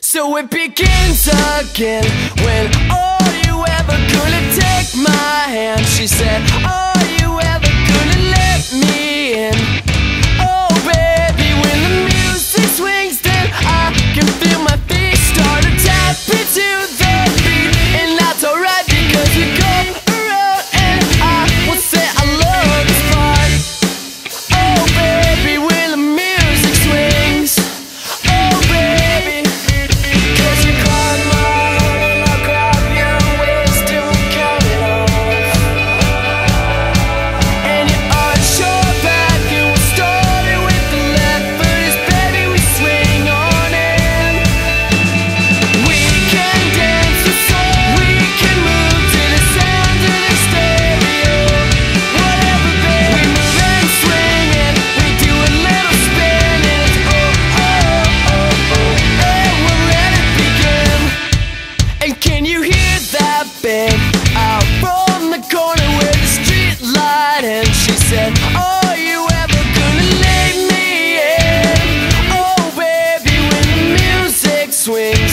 So it begins again when all you ever could take my hand. She said, oh, swings.